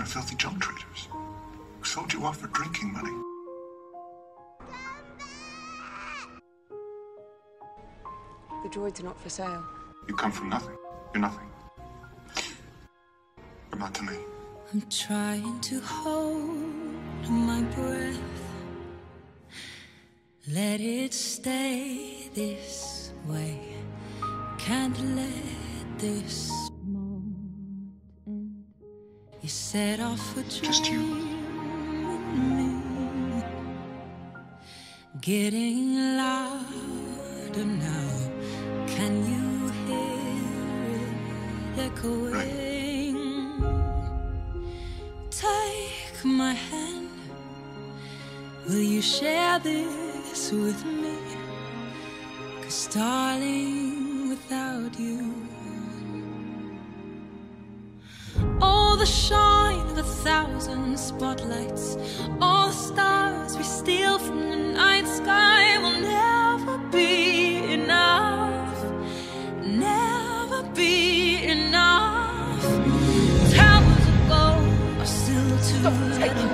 You're filthy junk traders who sold you off for drinking money. The droids are not for sale. You come from nothing. You're nothing. You're not to me. I'm trying to hold my breath. Let it stay this way. Can't let this moment end. You set off a dream Just you. me. Getting louder now. Can you hear it echoing? Take my hand. Will you share this with me? Cause, darling, the shine of a thousand spotlights, all the stars we steal from the night sky will never be enough, never be enough. Towers of gold are still too little.